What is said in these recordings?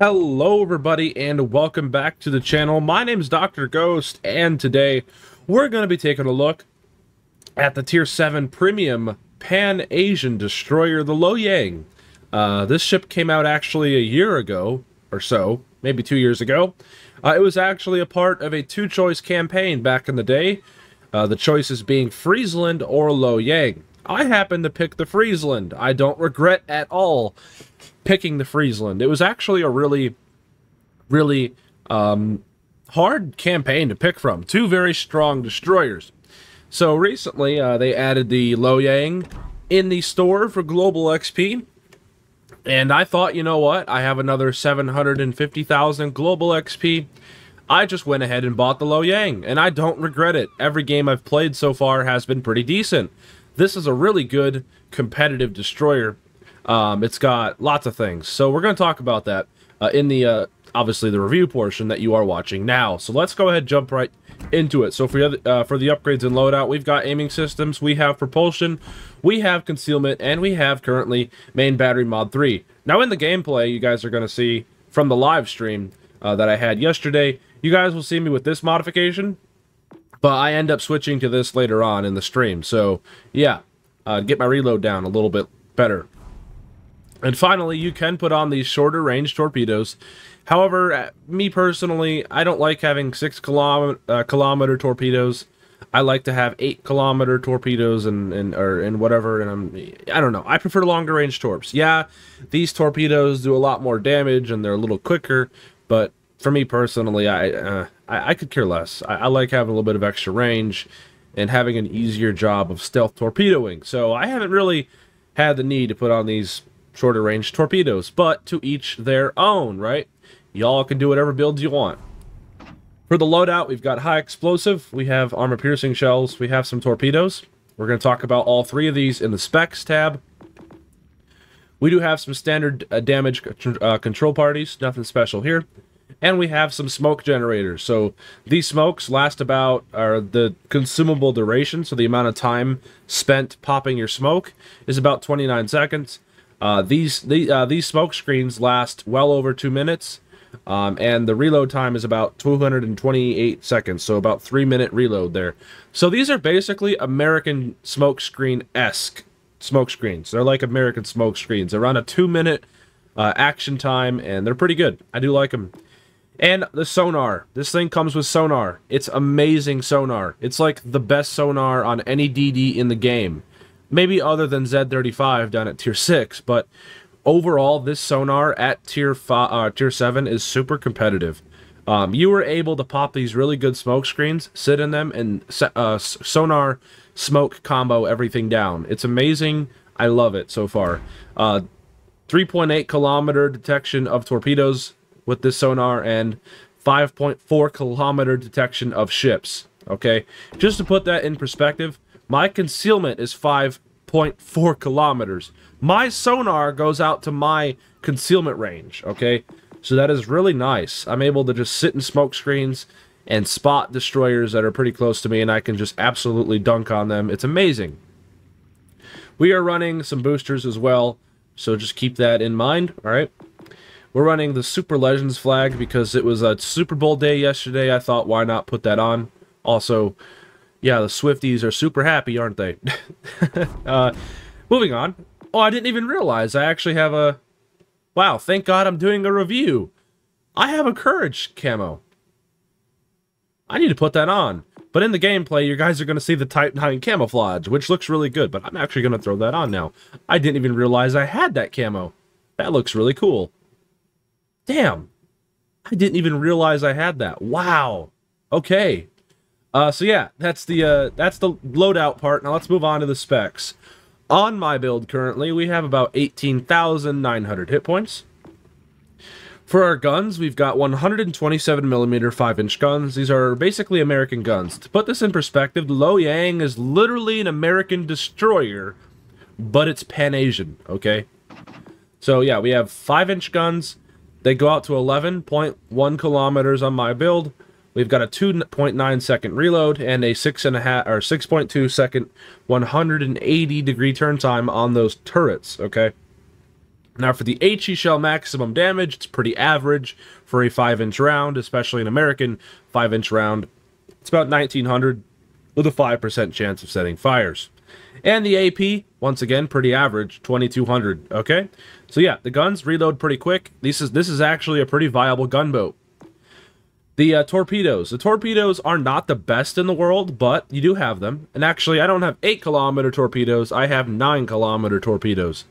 Hello everybody and welcome back to the channel. My name is Dr. Ghost and today we're going to be taking a look at the Tier 7 Premium Pan-Asian Destroyer, the Loyang. Uh, this ship came out actually a year ago or so, maybe two years ago. Uh, it was actually a part of a two-choice campaign back in the day, uh, the choices being Friesland or Loyang. I happened to pick the Friesland. I don't regret at all picking the Friesland. It was actually a really, really um, hard campaign to pick from. Two very strong destroyers. So recently, uh, they added the Loyang in the store for Global XP. And I thought, you know what? I have another 750,000 Global XP. I just went ahead and bought the Loyang, and I don't regret it. Every game I've played so far has been pretty decent. This is a really good competitive destroyer um, it's got lots of things. So we're going to talk about that uh, in the, uh, obviously, the review portion that you are watching now. So let's go ahead jump right into it. So for the, uh, for the upgrades and loadout, we've got aiming systems, we have propulsion, we have concealment, and we have currently main battery mod 3. Now in the gameplay, you guys are going to see from the live stream uh, that I had yesterday, you guys will see me with this modification, but I end up switching to this later on in the stream. So yeah, uh, get my reload down a little bit better. And finally, you can put on these shorter range torpedoes. However, uh, me personally, I don't like having six kilometer, uh, kilometer torpedoes. I like to have eight kilometer torpedoes and, and or and whatever. And I'm I don't know. I prefer longer range torps. Yeah, these torpedoes do a lot more damage and they're a little quicker. But for me personally, I uh, I, I, could care less. I, I like having a little bit of extra range and having an easier job of stealth torpedoing. So I haven't really had the need to put on these shorter range torpedoes, but to each their own, right? Y'all can do whatever builds you want. For the loadout, we've got high explosive, we have armor piercing shells, we have some torpedoes. We're going to talk about all three of these in the specs tab. We do have some standard uh, damage uh, control parties, nothing special here. And we have some smoke generators. So these smokes last about are the consumable duration, so the amount of time spent popping your smoke is about 29 seconds. Uh, these the, uh, these smoke screens last well over two minutes, um, and the reload time is about 228 seconds, so about three minute reload there. So these are basically American smoke screen esque smoke screens. They're like American smoke screens. They're on a two minute uh, action time, and they're pretty good. I do like them. And the sonar. This thing comes with sonar. It's amazing sonar. It's like the best sonar on any DD in the game maybe other than Z35 down at tier 6, but overall, this sonar at tier five, uh, tier 7 is super competitive. Um, you were able to pop these really good smoke screens, sit in them, and uh, sonar smoke combo everything down. It's amazing. I love it so far. Uh, 3.8 kilometer detection of torpedoes with this sonar and 5.4 kilometer detection of ships. Okay, just to put that in perspective, my concealment is 5.4 kilometers. My sonar goes out to my concealment range, okay? So that is really nice. I'm able to just sit in smoke screens and spot destroyers that are pretty close to me, and I can just absolutely dunk on them. It's amazing. We are running some boosters as well, so just keep that in mind, all right? We're running the Super Legends flag because it was a Super Bowl day yesterday. I thought, why not put that on? Also, yeah, the Swifties are super happy, aren't they? uh, moving on. Oh, I didn't even realize I actually have a... Wow, thank God I'm doing a review. I have a Courage camo. I need to put that on. But in the gameplay, you guys are going to see the Type 9 camouflage, which looks really good, but I'm actually going to throw that on now. I didn't even realize I had that camo. That looks really cool. Damn. I didn't even realize I had that. Wow. Okay. Uh, so yeah, that's the uh, that's the loadout part. Now let's move on to the specs. On my build currently, we have about 18,900 hit points. For our guns, we've got 127 millimeter 5 inch guns. These are basically American guns. To put this in perspective, the Loyang is literally an American destroyer, but it's Pan Asian, okay? So yeah, we have 5 inch guns. They go out to 11.1 kilometers on my build. We've got a 2.9 second reload and a six and a half or 6.2 second 180 degree turn time on those turrets. Okay. Now for the HE shell maximum damage, it's pretty average for a 5-inch round, especially an American 5-inch round. It's about 1900 with a 5% chance of setting fires. And the AP, once again, pretty average, 2200, okay? So yeah, the guns reload pretty quick. This is this is actually a pretty viable gunboat. The uh, torpedoes. The torpedoes are not the best in the world, but you do have them. And actually, I don't have 8 kilometer torpedoes. I have 9 kilometer torpedoes.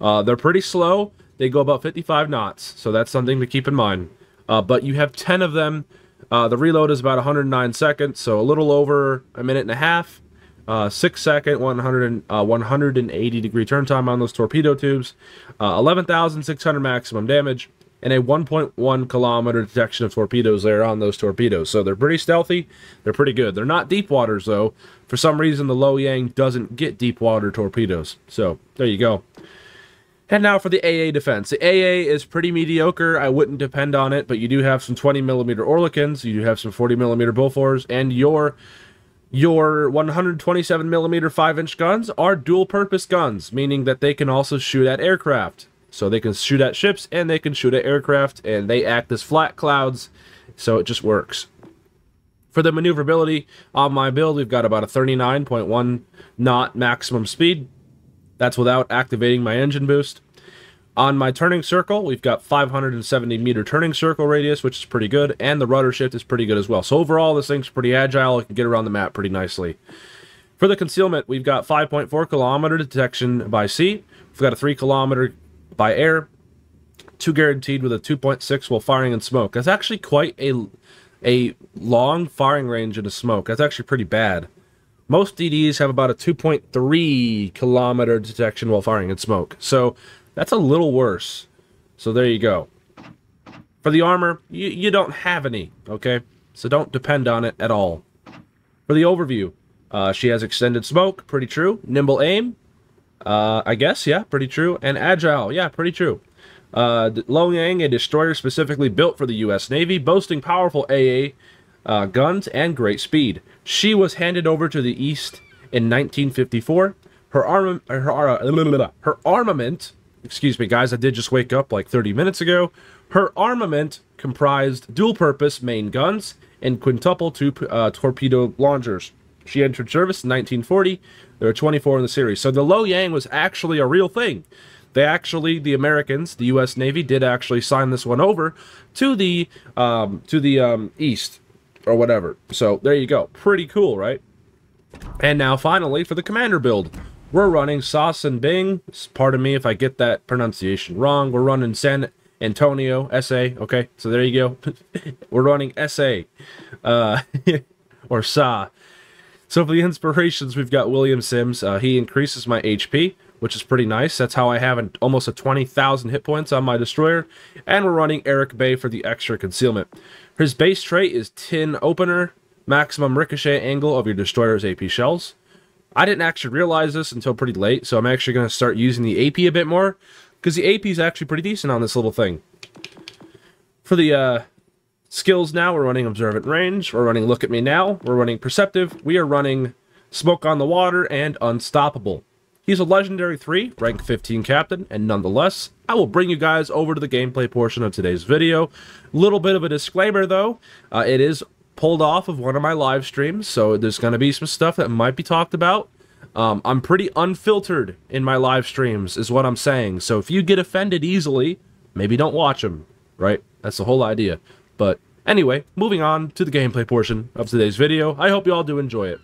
Uh, they're pretty slow. They go about 55 knots, so that's something to keep in mind. Uh, but you have 10 of them. Uh, the reload is about 109 seconds, so a little over a minute and a half. Uh, 6 second, 100 uh, 180 degree turn time on those torpedo tubes. Uh, 11,600 maximum damage and a 1.1 kilometer detection of torpedoes there on those torpedoes. So they're pretty stealthy. They're pretty good. They're not deep waters, though. For some reason, the Loyang doesn't get deep water torpedoes. So there you go. And now for the AA defense. The AA is pretty mediocre. I wouldn't depend on it, but you do have some 20 millimeter Oerlikons, you do have some 40 millimeter Bofors, and your your 127 millimeter 5 inch guns are dual purpose guns, meaning that they can also shoot at aircraft. So they can shoot at ships and they can shoot at aircraft, and they act as flak clouds, so it just works. For the maneuverability on my build, we've got about a 39.1 knot maximum speed. That's without activating my engine boost. On my turning circle, we've got 570 meter turning circle radius, which is pretty good, and the rudder shift is pretty good as well. So overall, this thing's pretty agile. It can get around the map pretty nicely. For the concealment, we've got 5.4 kilometer detection by sea. We've got a 3 kilometer by air, 2 guaranteed with a 2.6 while firing in smoke. That's actually quite a, a long firing range in a smoke. That's actually pretty bad. Most DDs have about a 2.3 kilometer detection while firing in smoke. So that's a little worse. So there you go. For the armor, you, you don't have any, okay? So don't depend on it at all. For the overview, uh, she has extended smoke, pretty true. Nimble aim, uh, I guess, yeah, pretty true. And agile, yeah, pretty true. Uh, a destroyer specifically built for the U.S. Navy, boasting powerful AA uh, guns and great speed. She was handed over to the East in 1954. Her, arm, her, her armament excuse me, guys, I did just wake up like 30 minutes ago. Her armament comprised dual-purpose main guns and quintuple two uh, torpedo launchers. She entered service in 1940. There are 24 in the series. So the Loyang was actually a real thing. They actually, the Americans, the U.S. Navy, did actually sign this one over to the um, to the um, East or whatever. So there you go. Pretty cool, right? And now, finally, for the commander build. We're running Sa Zhenbing. Pardon me if I get that pronunciation wrong. We're running San Antonio SA. Okay, so there you go. We're running SA uh, or SA. So for the inspirations, we've got William Sims. Uh, he increases my HP, which is pretty nice. That's how I have an, almost a 20,000 hit points on my destroyer. And we're running Erich Bey for the extra concealment. His base trait is Tin Opener, maximum ricochet angle of your destroyer's AP shells. I didn't actually realize this until pretty late, so I'm actually going to start using the AP a bit more, because the AP is actually pretty decent on this little thing. For the uh, skills now, we're running Observant Range, we're running Look at Me Now, we're running Perceptive, we are running Smoke on the Water, and Unstoppable. He's a Legendary 3, rank 15 Captain, and nonetheless, I will bring you guys over to the gameplay portion of today's video. Little bit of a disclaimer though, uh, it is pulled off of one of my live streams, so there's going to be some stuff that might be talked about. Um, I'm pretty unfiltered in my live streams, is what I'm saying. So if you get offended easily, maybe don't watch them, right? That's the whole idea. But anyway, moving on to the gameplay portion of today's video. I hope you all do enjoy it.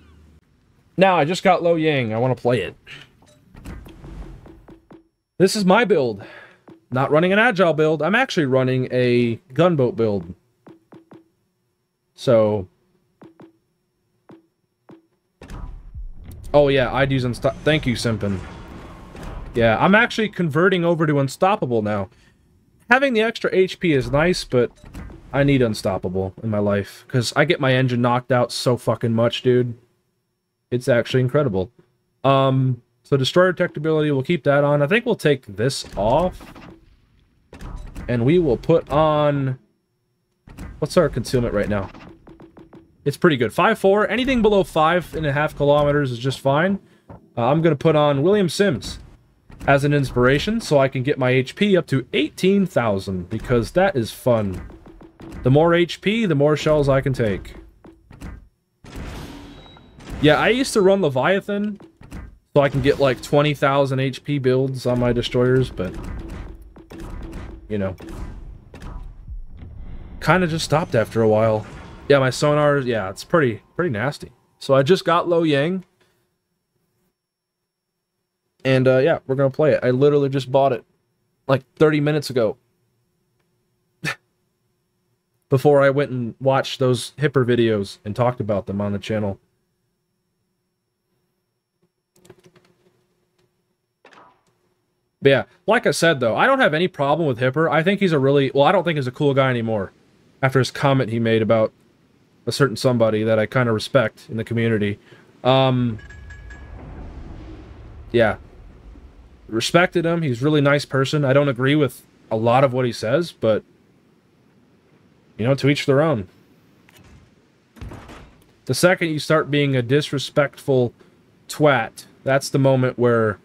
Now, I just got Loyang. I want to play it. This is my build. Not running an agile build. I'm actually running a gunboat build. So... Oh yeah, I'd use Unstop- Thank you, Simpin. Yeah, I'm actually converting over to Unstoppable now. Having the extra HP is nice, but I need Unstoppable in my life. Because I get my engine knocked out so fucking much, dude. It's actually incredible. Um, so Destroyer Detectability, we'll keep that on. I think we'll take this off. And we will put on... What's our concealment right now? It's pretty good. 5-4. anything below five and a half kilometers is just fine. Uh, I'm going to put on William Sims. as an inspiration so I can get my HP up to 18,000 because that is fun. The more HP, the more shells I can take. Yeah, I used to run Leviathan so I can get like 20,000 HP builds on my destroyers, but you know. Kind of just stopped after a while. Yeah, my sonar, yeah, it's pretty pretty nasty. So I just got Loyang. And uh, yeah, we're going to play it. I literally just bought it like 30 minutes ago. Before I went and watched those Hipper videos and talked about them on the channel. But yeah, like I said though, I don't have any problem with Hipper. I think he's a really well. I don't think he's a cool guy anymore. After his comment he made about a certain somebody that I kind of respect in the community. Um, yeah, respected him. He's really nice person. I don't agree with a lot of what he says, but you know, to each their own. The second you start being a disrespectful twat, that's the moment where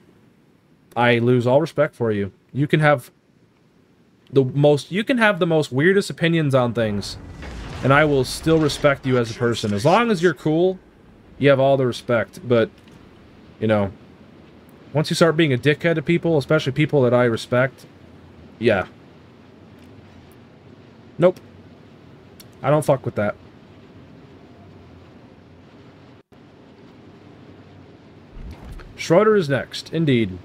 I lose all respect for you. You can have the most you can have the most weirdest opinions on things and I will still respect you as a person. As long as you're cool, you have all the respect, but you know, once you start being a dickhead to people, especially people that I respect, yeah. Nope. I don't fuck with that. Schroeder is next, indeed.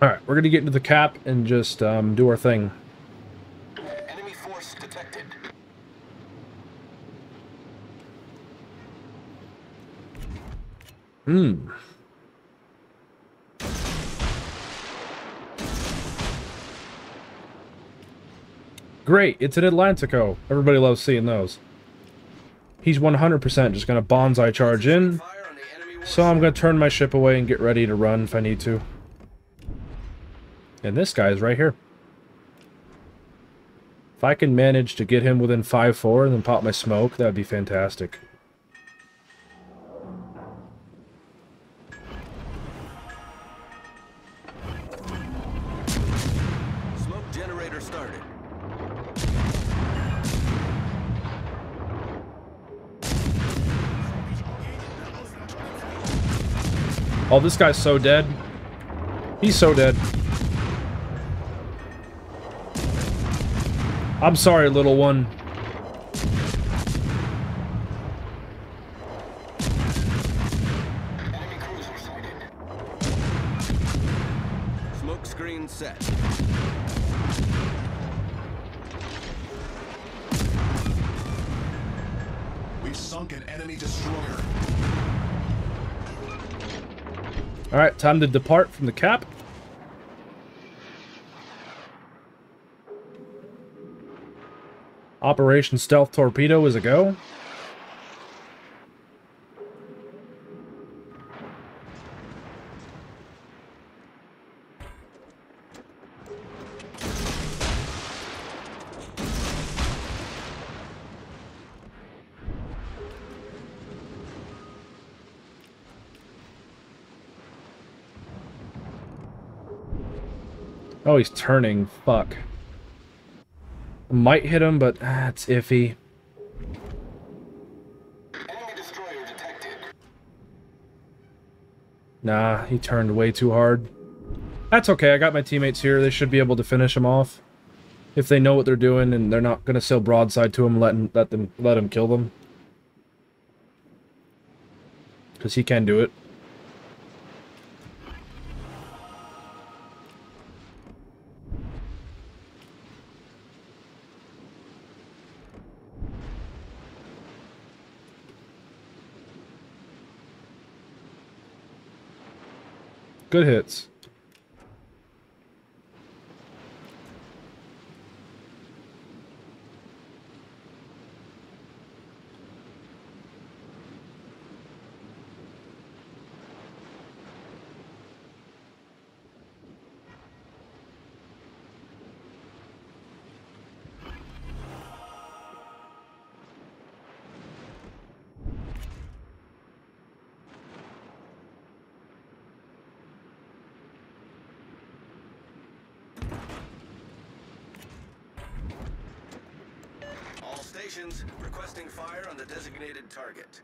Alright, we're gonna get into the cap and just um, do our thing. Enemy force detected. Hmm. Great, it's an Atlantico. Everybody loves seeing those. He's 100% just going to bonsai charge in. So I'm going to turn my ship away and get ready to run if I need to. And this guy is right here. If I can manage to get him within 5-4 and then pop my smoke, that would be fantastic. Smoke generator started. Oh, this guy's so dead. He's so dead. I'm sorry, little one. Smoke screen set. We've sunk an enemy destroyer. Alright, time to depart from the cap. Operation Stealth Torpedo is a go. Oh, he's turning. Fuck. Might hit him, but ah, it's iffy. Nah, he turned way too hard. That's okay, I got my teammates here. They should be able to finish him off. If they know what they're doing and they're not going to sail broadside to him, let, him, let, them, let him kill them. Because he can do it. Good hits. stations, requesting fire on the designated target.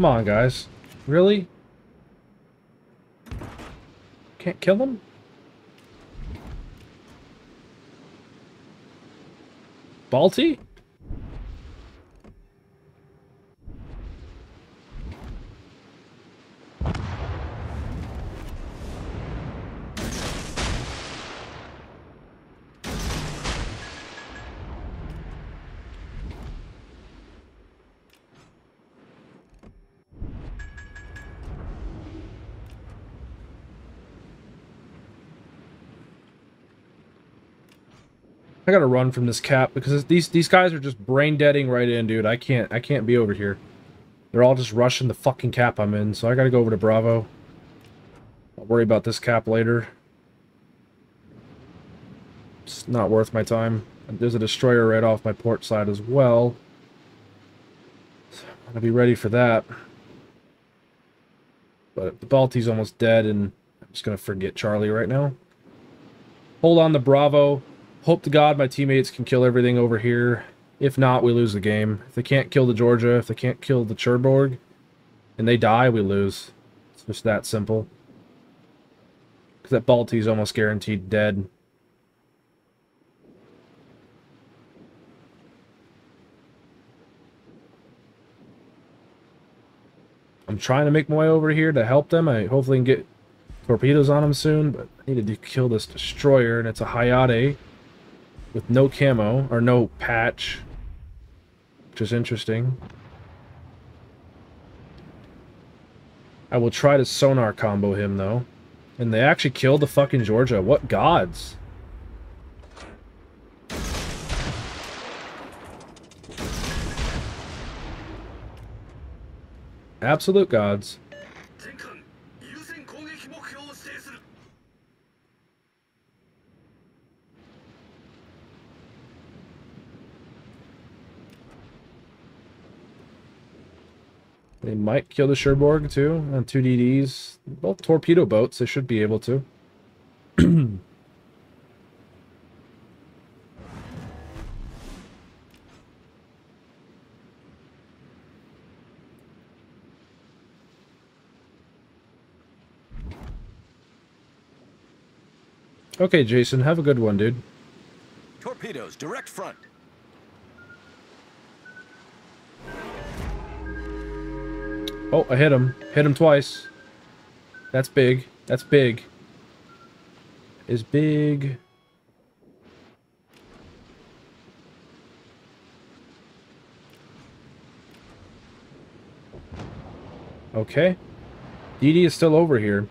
Come on, guys. Really? Can't kill them? Balti? I gotta run from this cap because these these guys are just brain deading right in, dude. I can't I can't be over here. They're all just rushing the fucking cap I'm in, so I gotta go over to Bravo. I'll worry about this cap later. It's not worth my time. There's a destroyer right off my port side as well. So I'm gonna be ready for that. But the Balti's almost dead, and I'm just gonna forget Charlie right now. Hold on the Bravo. Hope to God my teammates can kill everything over here. If not, we lose the game. If they can't kill the Georgia, if they can't kill the Cherbourg, and they die, we lose. It's just that simple. Because that Balti's almost guaranteed dead. I'm trying to make my way over here to help them. I hopefully can get torpedoes on them soon, but I need to kill this destroyer, and it's a Hayate with no camo, or no patch, which is interesting. I will try to sonar combo him, though. And they actually killed the fucking Georgia. What gods? Absolute gods. They might kill the Cherbourg too on two DDs. Both torpedo boats, they should be able to. okay, Jason, have a good one, dude. Torpedoes, direct front. Oh, I hit him. Hit him twice. That's big. That's big. Is big. Okay. DD is still over here.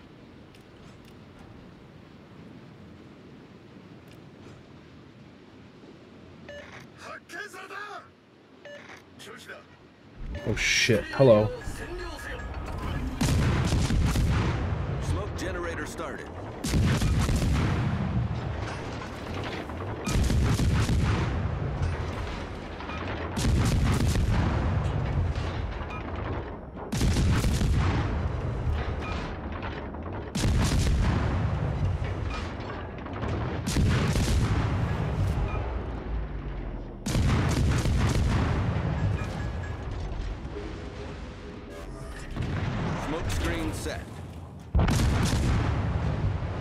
Oh shit. Hello.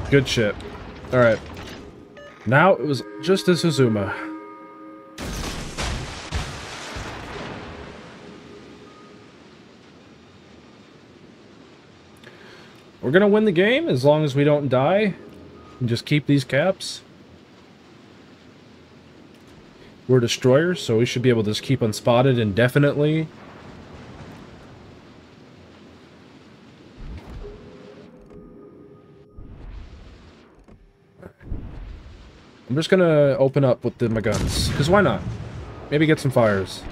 Good shit. Alright. Now it was just a Suzuma. We're gonna win the game as long as we don't die. And just keep these caps. We're destroyers, so we should be able to just keep unspotted indefinitely. I'm just gonna open up with the, my guns. Because why not? Maybe get some fires.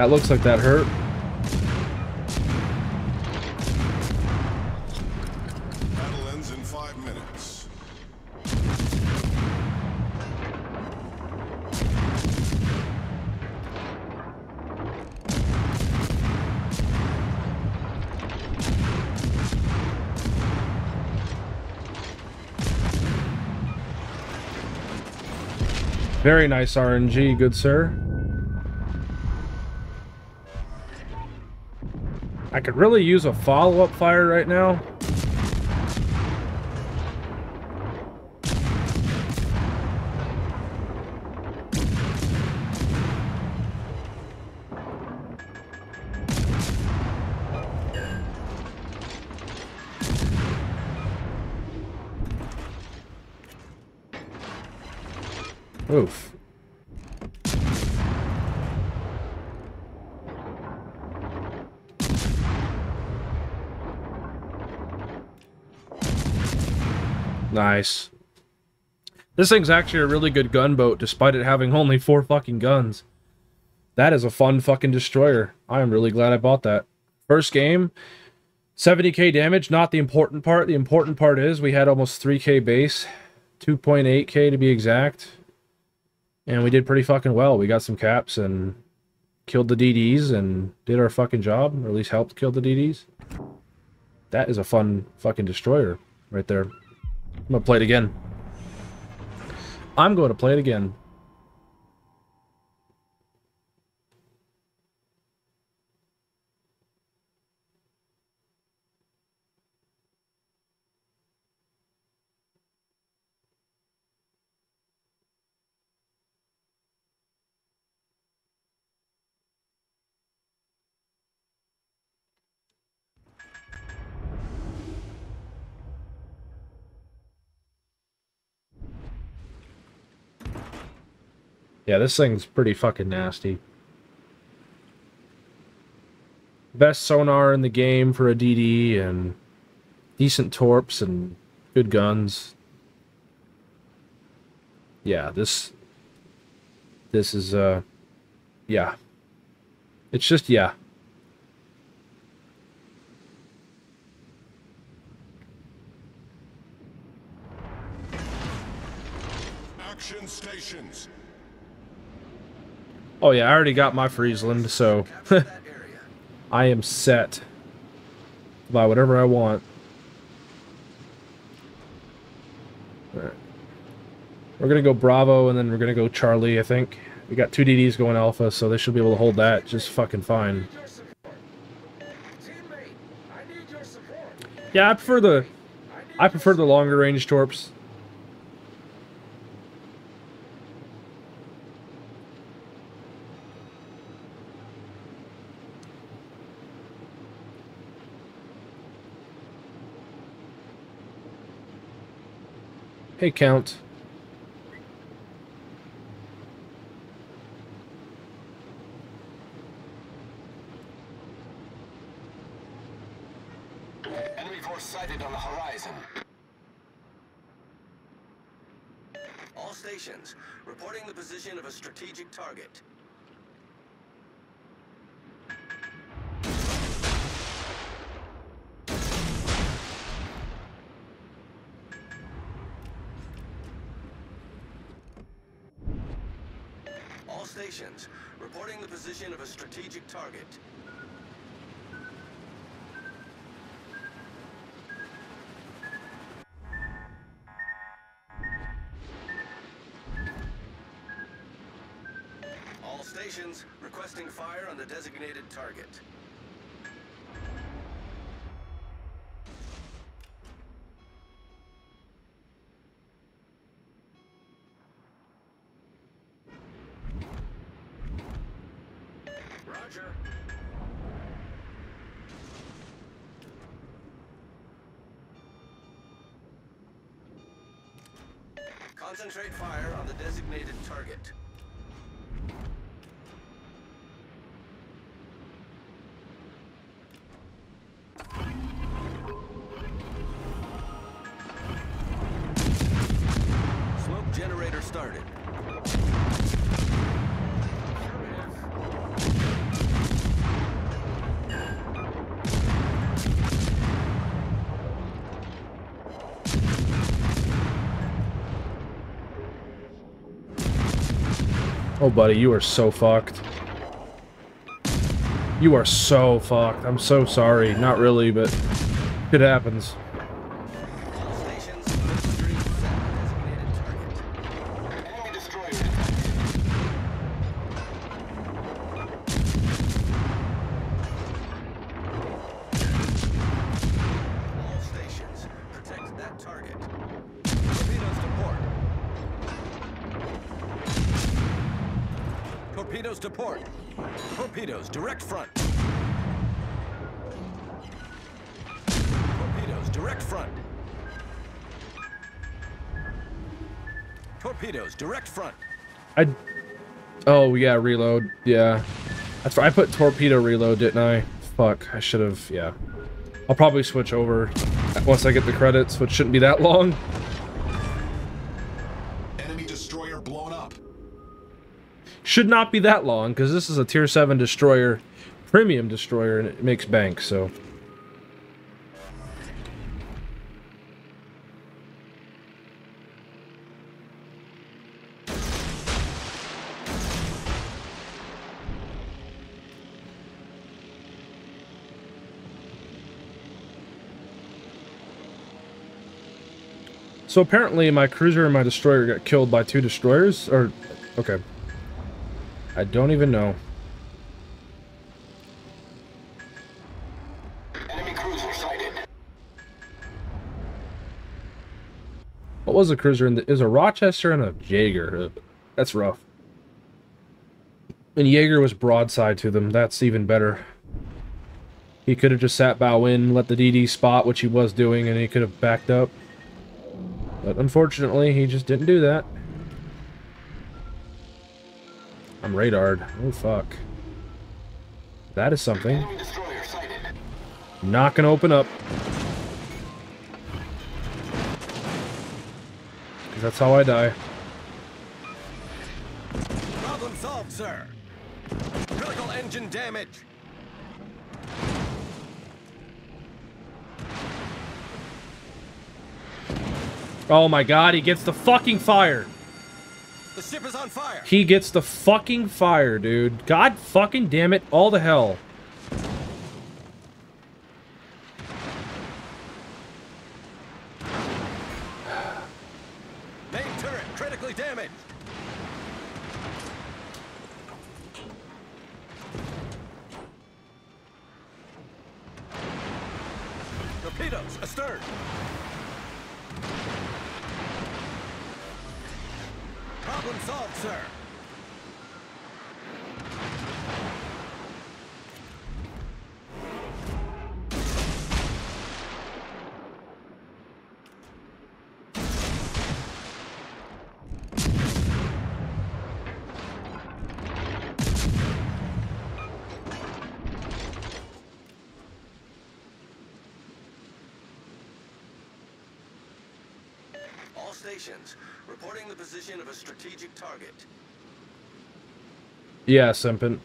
That looks like that hurt. Battle ends in five minutes. Very nice RNG, good sir. I could really use a follow-up fire right now. Nice. This thing's actually a really good gunboat, despite it having only four fucking guns. That is a fun fucking destroyer. I am really glad I bought that. First game, 70k damage, not the important part. The important part is we had almost 3k base, 2.8k to be exact. And we did pretty fucking well. We got some caps and killed the DDs and did our fucking job, or at least helped kill the DDs. That is a fun fucking destroyer right there. I'm gonna play it again. I'm going to play it again. Yeah, this thing's pretty fucking nasty. Best sonar in the game for a DD and decent torps and good guns. Yeah, this this is uh yeah. It's just yeah. Action stations. Oh yeah, I already got my Friesland, so. I am set buy whatever I want. Alright. We're gonna go Bravo and then we're gonna go Charlie, I think. We got two DDs going Alpha, so they should be able to hold that just fucking fine. Yeah, I prefer the I prefer the longer range torps. Hey, Count. Enemy force sighted on the horizon. All stations, reporting the position of a strategic target. All stations, reporting the position of a strategic target. All stations requesting fire on the designated target. Roger. Concentrate fire on the designated target. Oh, buddy, you are so fucked. You are so fucked. I'm so sorry. Not really, but it happens. Yeah, reload. Yeah, that's right. I put torpedo reload, didn't I? Fuck. I should have. Yeah. I'll probably switch over once I get the credits, which shouldn't be that long. Enemy destroyer blown up. Should not be that long because this is a tier seven destroyer, premium destroyer, and it makes bank. So. So apparently my cruiser and my destroyer got killed by two destroyers, or, okay. I don't even know. Enemy cruiser sighted. What was the cruiser in the, is a Rochester and a Jaeger. That's rough. And Jaeger was broadside to them. That's even better. He could have just sat bow in, let the DD spot, which he was doing, and he could have backed up. But unfortunately, he just didn't do that. I'm radared. Oh, fuck. That is something. Not gonna open up. 'Cause that's how I die. Problem solved, sir. Critical engine damage. Oh my god, he gets the fucking fire. The ship is on fire. He gets the fucking fire, dude. God fucking damn it, all the hell. Main turret critically damaged. Torpedoes astern. Problem solved, sir. All stations reporting the position of a strategic target. Yeah, Simpin.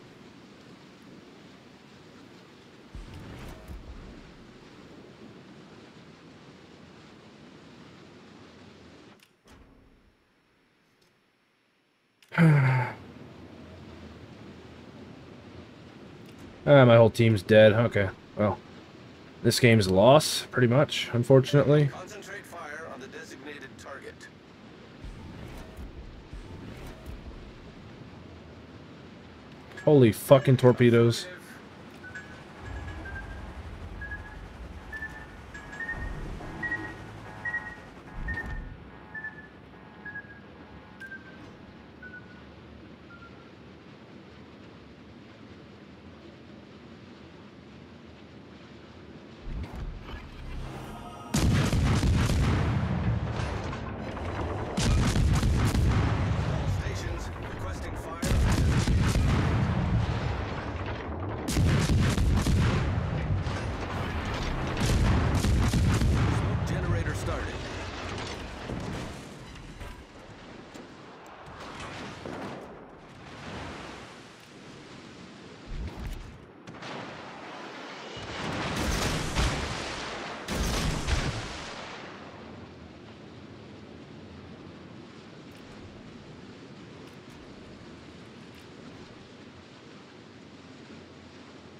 Ah, my whole team's dead. Okay, well, this game's a loss, pretty much, unfortunately. Concentrate fire on the designated target. Holy fucking torpedoes.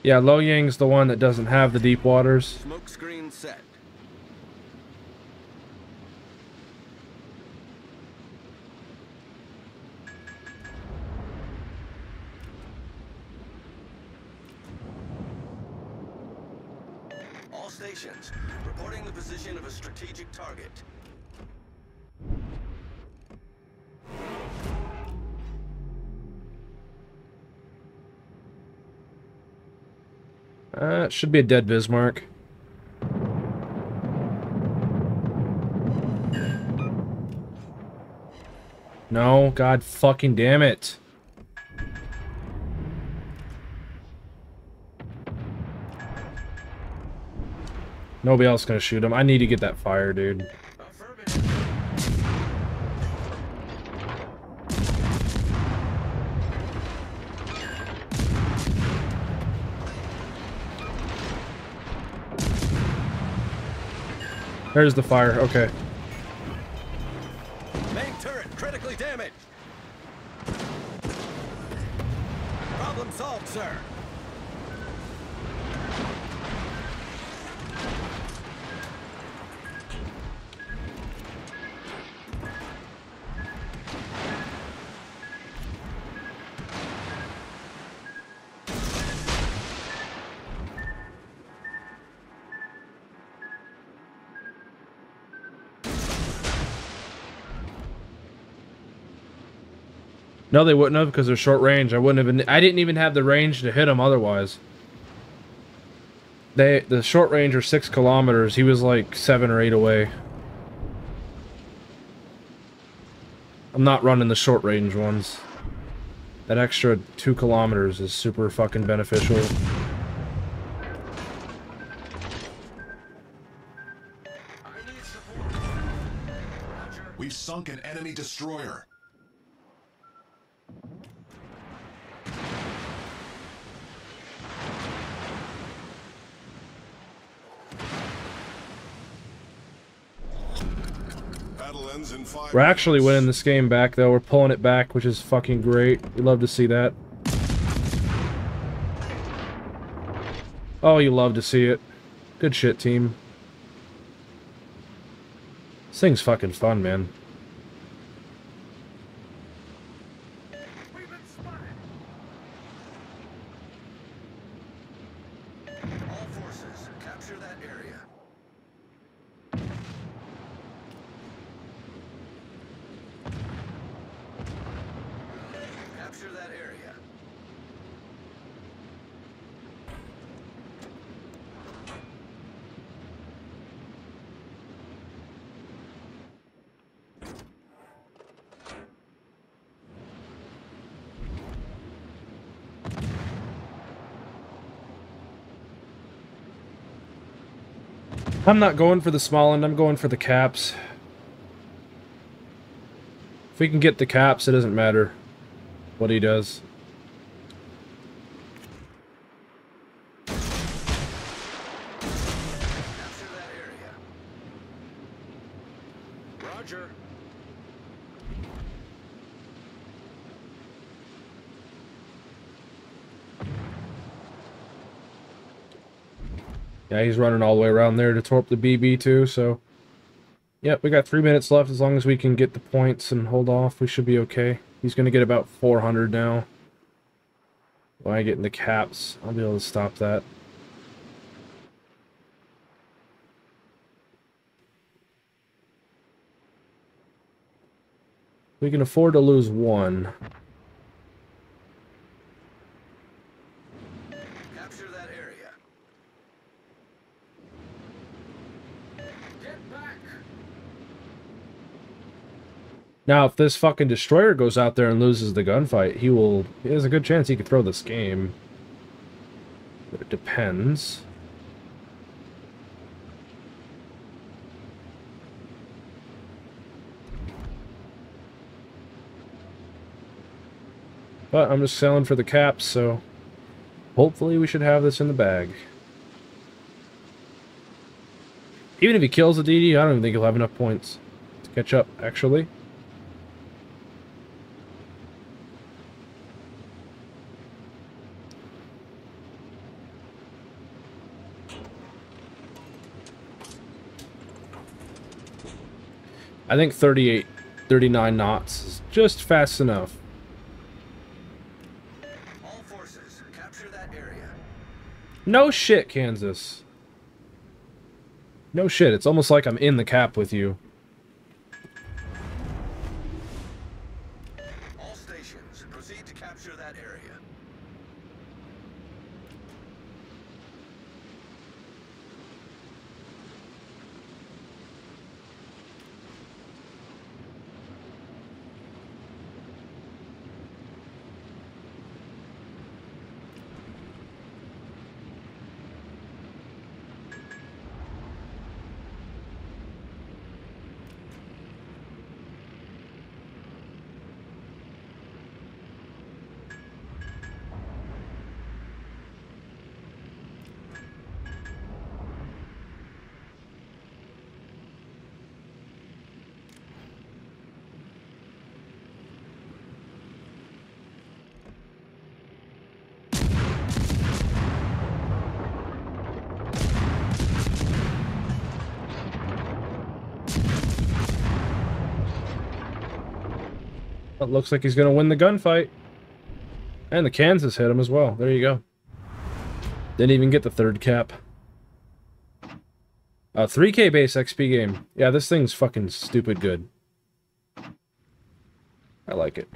Yeah, Loyang's the one that doesn't have the deep waters. Smoke screen set. All stations, reporting the position of a strategic target. Uh, it should be a dead Bismarck. No, god fucking damn it. Nobody else gonna shoot him. I need to get that fire, dude. There's the fire. Okay. Main turret critically damaged. Problem solved, sir. No, they wouldn't have because they're short range. I wouldn't have been. I didn't even have the range to hit them otherwise. They the short range are six kilometers. He was like seven or eight away. I'm not running the short range ones. That extra two kilometers is super fucking beneficial. We've sunk an enemy destroyer. Battle ends in five We're actually winning this game back though. We're pulling it back, which is fucking great. We love to see that. Oh, you love to see it. Good shit, team. This thing's fucking fun, man. I'm not going for the small end, I'm going for the caps. If we can get the caps, it doesn't matter what he does. He's running all the way around there to torp the BB too, so... Yep, we got three minutes left. As long as we can get the points and hold off, we should be okay. He's going to get about 400 now. When I get in the caps, I'll be able to stop that. We can afford to lose one. Capture that area. Get back. Now, if this fucking destroyer goes out there and loses the gunfight, he will. He has a good chance he could throw this game. But it depends. But I'm just selling for the caps, so hopefully we should have this in the bag. Even if he kills the DD, I don't even think he'll have enough points to catch up, actually. I think 38, 39 knots is just fast enough. All forces, capture that area. No shit, Kansas. No shit, it's almost like I'm in the cap with you. All stations, proceed to capture that area. Looks like he's going to win the gunfight. And the Kansas hit him as well. There you go. Didn't even get the third cap. A 3k base XP game. Yeah, this thing's fucking stupid good. I like it.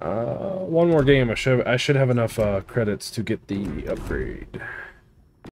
Uh, one more game. I should I should have enough uh, credits to get the upgrade.